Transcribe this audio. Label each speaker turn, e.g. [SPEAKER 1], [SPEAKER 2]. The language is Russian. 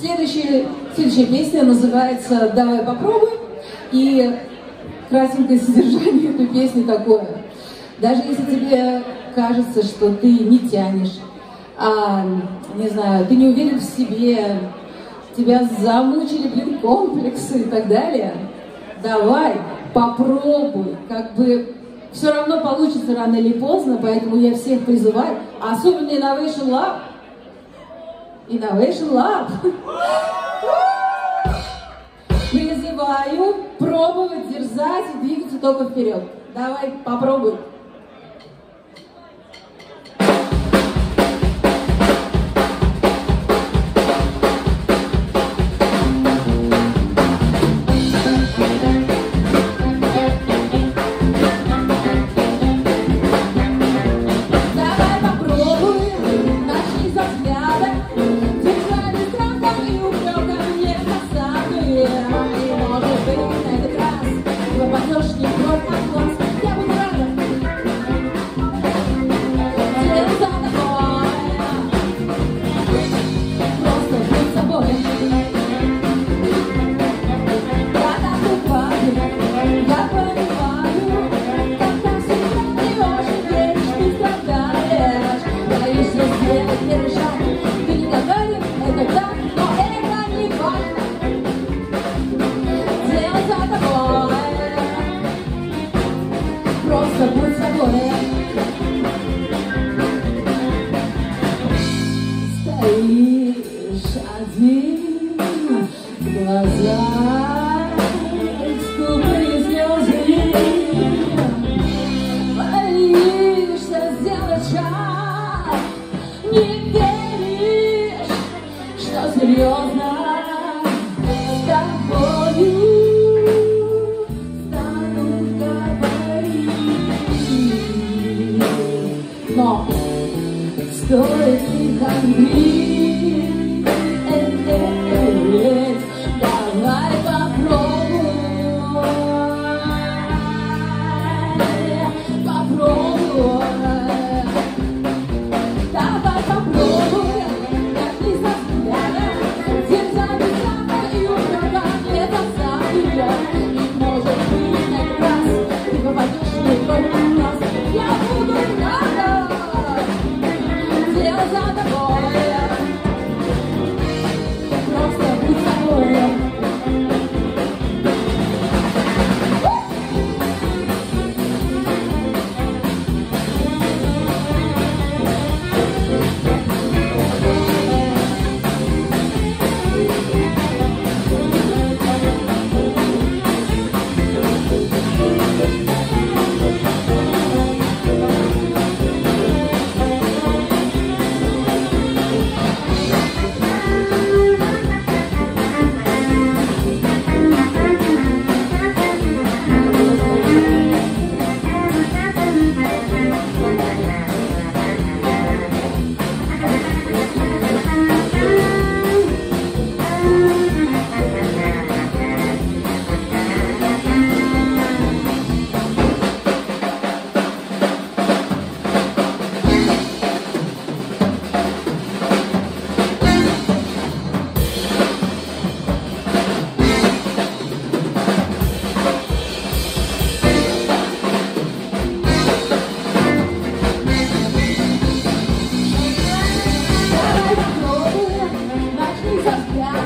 [SPEAKER 1] Следующая, следующая песня называется «Давай попробуй». И красненькое содержание этой песни такое. Даже если тебе кажется, что ты не тянешь, а, не знаю, ты не уверен в себе, тебя замучили, блин, комплексы и так далее, давай, попробуй, как бы все равно получится рано или поздно, поэтому я всех призываю, особенно Innovation Lab, Innovation Lab, призываю пробовать, дерзать и двигаться только вперед. Давай, попробуй. Karana and all the women тобой Стоишь один, глаза скупые слезы Боишься сделать шаг, не веришь, что серьезно